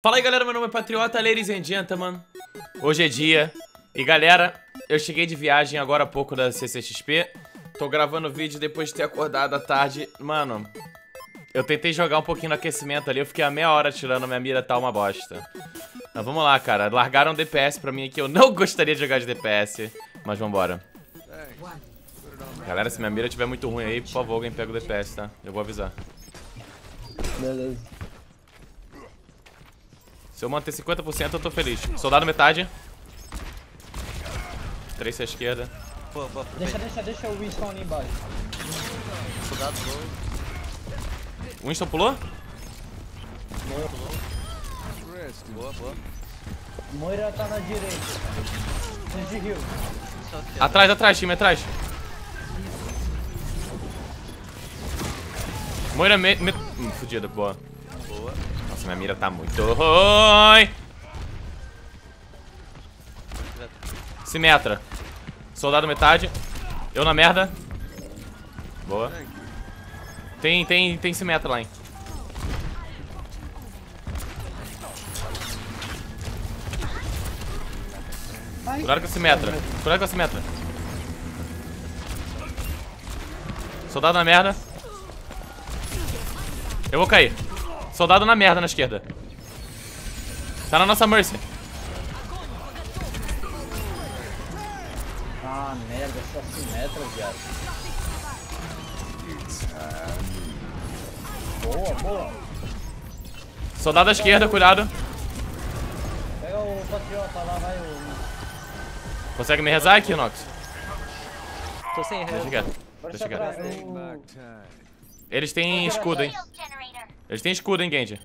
Fala aí galera, meu nome é Patriota, ladies and gentlemen Hoje é dia. E galera, eu cheguei de viagem agora há pouco da CCXP Tô gravando vídeo depois de ter acordado à tarde. Mano, eu tentei jogar um pouquinho no aquecimento ali. Eu fiquei a meia hora tirando, minha mira tá uma bosta. Mas vamos lá, cara. Largaram DPS pra mim aqui, eu não gostaria de jogar de DPS Mas vambora. Galera, se minha mira tiver muito ruim aí, por favor, alguém pega o DPS, tá? Eu vou avisar. Beleza. Se eu manter 50%, eu tô feliz. Soldado metade. Três à esquerda. Boa, boa, Deixa, deixa, deixa o Winston ali embaixo. Soldado low. Winston pulou? Boa, boa. Moira tá na direita. De rio. Só que Atrás, atrás, time, atrás. Moira me... me... Hum, fudida, boa. boa. Minha mira tá muito ruim. Simetra. Soldado metade. Eu na merda. Boa. Tem, tem, tem Simetra lá, hein. Cuidado com a Simetra. Cuidado com a Simetra. Soldado na merda. Eu vou cair. Soldado na merda na esquerda. Tá na nossa Mercy. Ah, merda, só simetra, viado. Boa, boa. Soldado à esquerda, cuidado. Pega o patriota lá, vai o. Consegue me rezar aqui, Nox? Tô sem Deixa quieto. Deixa Deixa quieto. atrás. O... Eles têm escudo, hein? Eles têm escudo, hein, Genji?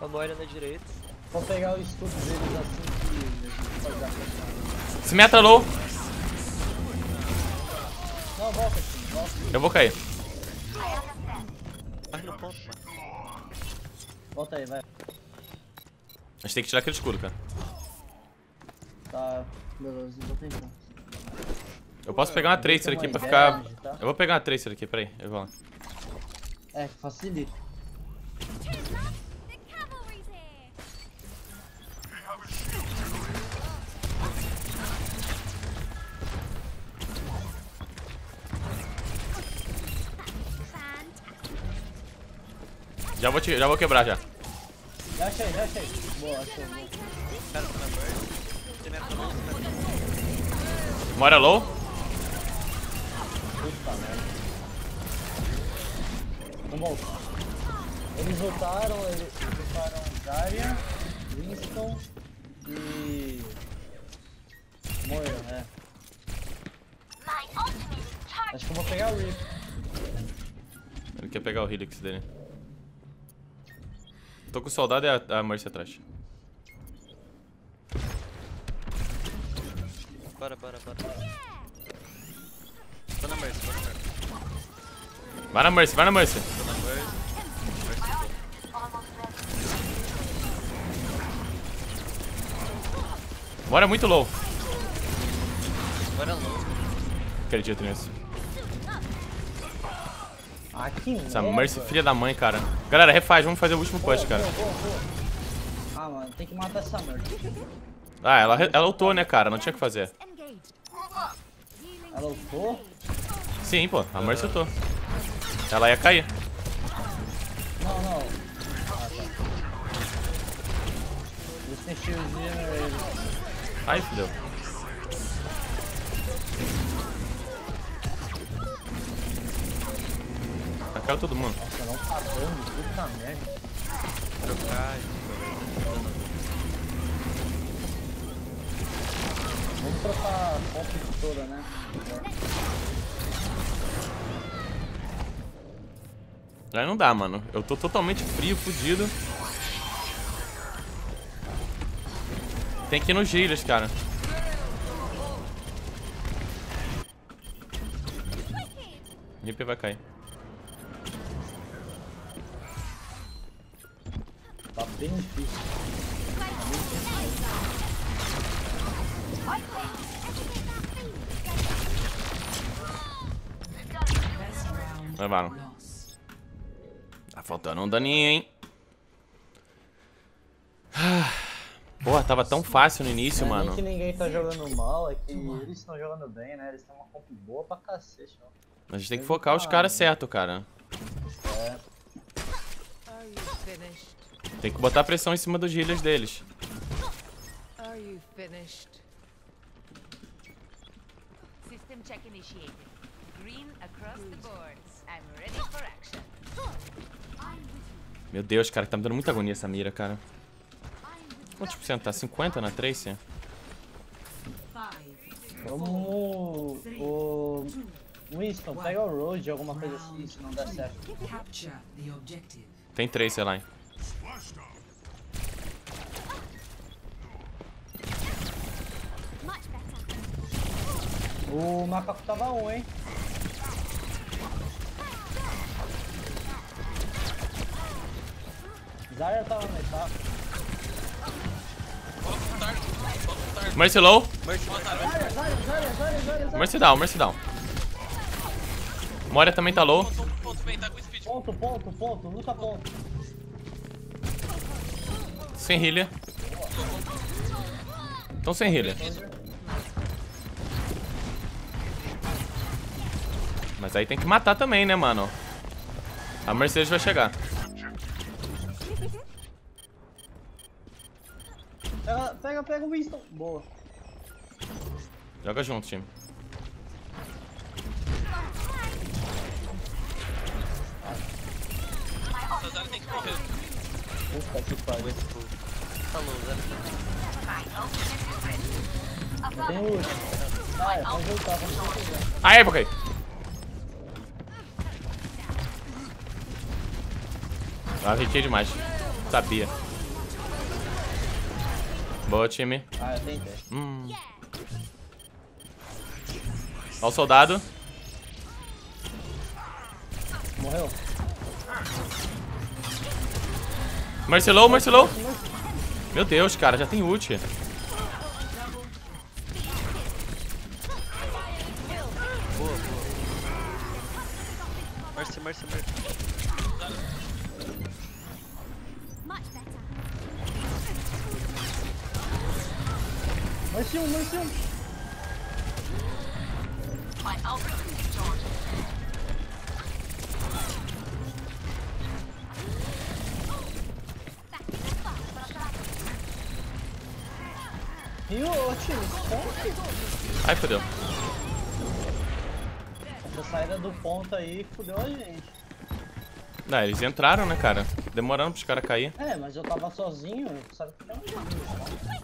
A Moira na direita. Vou pegar o escudo deles assim que a gente pode dar pra Simetra low. Não, volta assim, volta. Eu vou cair. Vai no ponto, mano. Volta aí, vai. A gente tem que tirar aquele escudo, cara. Tá, beleza, vou tentar. Eu posso pegar uma Tracer aqui pra ficar... Eu vou pegar uma Tracer aqui, peraí. Eu vou lá. É, facilita. Já vou, te... já vou quebrar, já. Já achei, já achei. Boa, achei. Boa. Tá minha mão, Mora low. Volta. Eles voltaram, eles voltaram Zarya, Winston e. Moira, é. Charged. Acho que eu vou pegar o Rip. Ele quer pegar o Helix dele. Tô com o soldado e a, a Mercy atrás. Bora, bora, bora. Tô na Mercy, tô na Mercy. Vai na Mercy, vai na. Mercy, Mora muito low. tô. Moira low. Acredito nisso. Ah, que Essa merda. Mercy, filha da mãe, cara. Galera, refaz, vamos fazer o último push, cara. Boa, boa, boa. Ah, mano, tem que matar essa merda. Ah, ela, ela ultou, né, cara? Não tinha o que fazer. Ela ultou? Sim, pô, a Mercy ultou. Ela ia cair. Não, não. Ah, tá. Têm shieldzinho, eles. Ai, fudeu. Tacaram todo mundo. Não tá dando, merda. Trocar. Vamos trocar a comp toda, né? Aí não dá, mano. Eu tô totalmente frio, fudido. Tem que ir nos Gilhas, cara. Rip vai cair. Tá bem difícil. Levaram. faltando um daninho, hein? Ah, Porra, tava tão fácil no início, Não é mano. que ninguém tá jogando mal, é que eles estão jogando bem, né? Eles têm uma comp boa pra cacete, ó. A gente tem que focar os caras certo, cara. Finished? Tem que botar pressão em cima dos healers deles. Are you finished? System check initiated. Green across the boards. I'm ready for action. Meu Deus, cara, tá me dando muita agonia essa mira, cara. Quantos por cento tá? 50 na Tracer? Vamos. O. Winston, pega o Road, alguma coisa assim, se não der certo. Tem Tracer lá, hein? O macaco tava um, hein? Zarya tava no etapa. Mercy low. Mercy, down, Mercy down. Moria também tá low. ponto, ponto. Ponto, ponto, ponto, luta ponto. Sem healer. Tão sem healer. Mas aí tem que matar também, né, mano? A Mercedes vai chegar. Pega, pega, pega o Winston. Boa. Joga junto, time. Cesar tem que morrer. Puta que pariu. Falou, Zé. Tem ult. Vai, vamos voltar, vamos voltar. Aê, Boquei. Ah, arrepiei demais. Sabia. Boa, time. Ah, eu tentei. Hum. Ó o soldado. Morreu? Mercy low. Meu Deus, cara, já tem ult. Boa, boa. Mercy, mercy, mercy. Mais um, mais um. E o ponto. Ai, fodeu. Essa saída do ponto aí fudeu a gente. Não, eles entraram, né, cara? Demorando pros caras cair. É, mas eu tava sozinho, sabe que não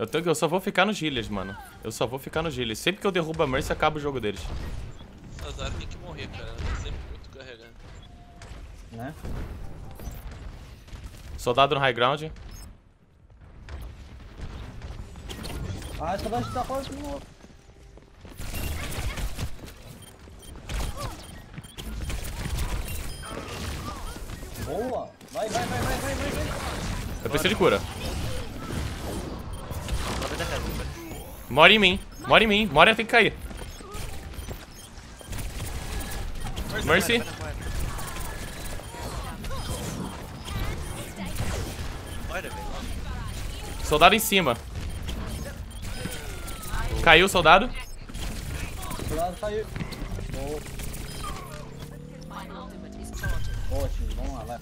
Eu, tô, eu só vou ficar nos healers, mano. Eu só vou ficar nos healers. Sempre que eu derrubo a Mercy, acaba o jogo deles. Cesar tem que morrer, cara. Tá sempre muito carregando. né? Soldado no high ground. Ah, essa vai estar quase no... Boa! Vai, vai, vai, vai, vai, vai, vai! Eu preciso de cura. Mora em mim. Mora em mim. Mora tem que cair. Mercy. Soldado em cima. Caiu o soldado. Do lado caiu. Boa. Boa, time, vamos lá, vai.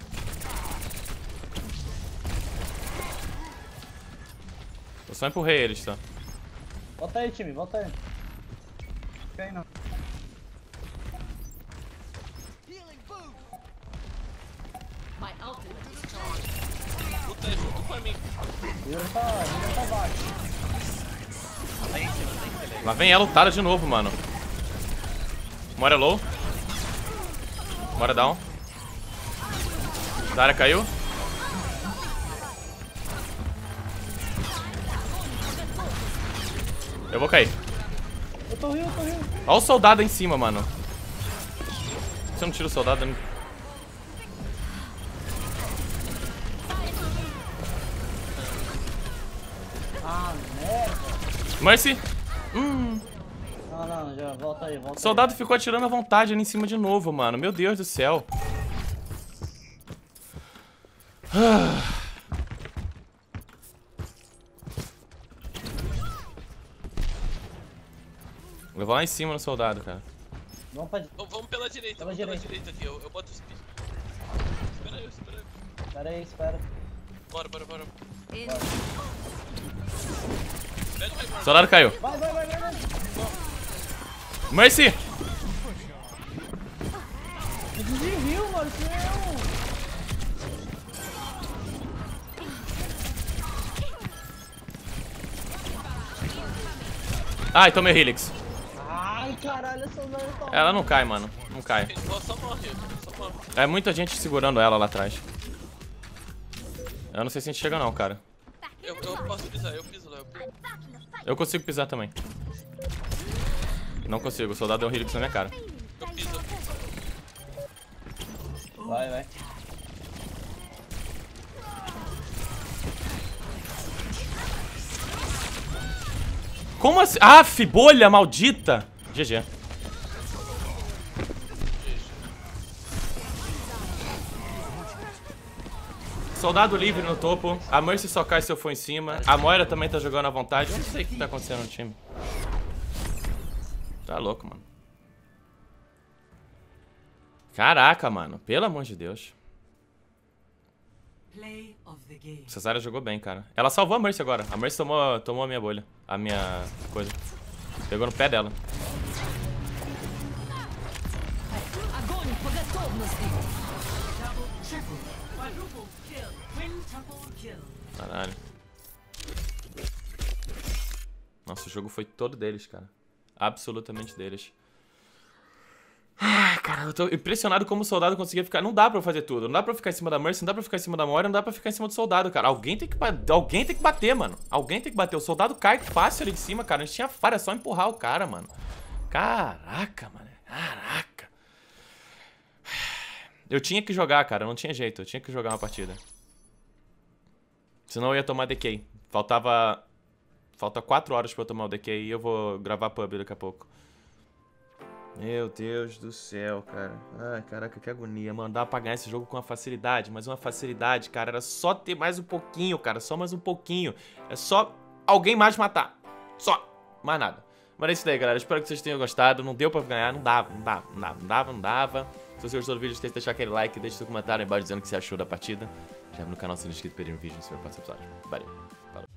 Eu só empurrei eles, tá? Volta aí, time, volta aí. Fica aí, não. Puta, é junto com a mim. Yuri tá, Yuri tá baixo. Lá vem ela lutada de novo, mano. Mora low. Mora down. Dara caiu. Eu vou cair. Eu tô rindo, eu tô rindo. Olha o soldado aí em cima, mano. Você não tira o soldado? né? Ah, merda. Mercy. Não, não, já, volta aí, volta O soldado ficou atirando à vontade ali em cima de novo, mano. Meu Deus do céu. Eu vou lá em cima no soldado, cara. Vamos pra... Vamos pela direita, Pela vamos pela direita. direita aqui. Eu, eu boto o speed. Espera aí, espera aí. Espera aí, espera. Bora, bora, bora. Uma. Soldado caiu. Vai, vai, vai, vai, vai. Mercy! Desviou, mano. Isso não. Ai, tomei Helix. Caralho, não tá... Ela não cai, mano. Não cai. É muita gente segurando ela lá atrás. Eu não sei se a gente chega não, cara. Eu, the eu posso pisar, eu piso lá. Eu piso. Eu consigo pisar também. Não consigo, o soldado deu um Helix na minha cara. Eu piso, eu piso. Vai, vai. Como assim? Aff, bolha maldita! GG. Soldado livre no topo. A Mercy só cai se eu for em cima. A Moira também tá jogando à vontade. Eu não sei o que tá acontecendo no time. Tá louco, mano. Caraca, mano. Pelo amor de Deus. Cesária jogou bem, cara. Ela salvou a Mercy agora. A Mercy tomou, tomou a minha bolha. A minha coisa. Pegou no pé dela. Caralho. Nossa, o jogo foi todo deles, cara. Absolutamente deles. Ai, cara, eu tô impressionado como o soldado conseguia ficar. Não dá pra fazer tudo. Não dá pra ficar em cima da Mercy, não dá pra ficar em cima da Moira, não dá pra ficar em cima do soldado, cara. Alguém tem que, Alguém tem que bater, mano. Alguém tem que bater. O soldado cai fácil ali de cima, cara. A gente tinha falha, é só empurrar o cara, mano. Caraca, mano. Caraca. Eu tinha que jogar, cara. Não tinha jeito. Eu tinha que jogar uma partida. Senão eu ia tomar DK. Faltava. Falta 4 horas pra eu tomar o DK e eu vou gravar pub daqui a pouco. Meu Deus do céu, cara. Ai, caraca, que agonia. Mandar pra ganhar esse jogo com uma facilidade, mas uma facilidade, cara. Era só ter mais um pouquinho, cara. Só mais um pouquinho. É só alguém mais matar. Só. Mais nada. Mas é isso daí, galera. Espero que vocês tenham gostado. Não deu pra ganhar, não dava, não dava, não dava, não dava, não dava. Se você gostou do vídeo, esqueça de deixar aquele like, deixe seu comentário embaixo dizendo o que você achou da partida. Já no canal se não é inscrito pedindo vídeo no seu próximo episódio. Valeu. Falou.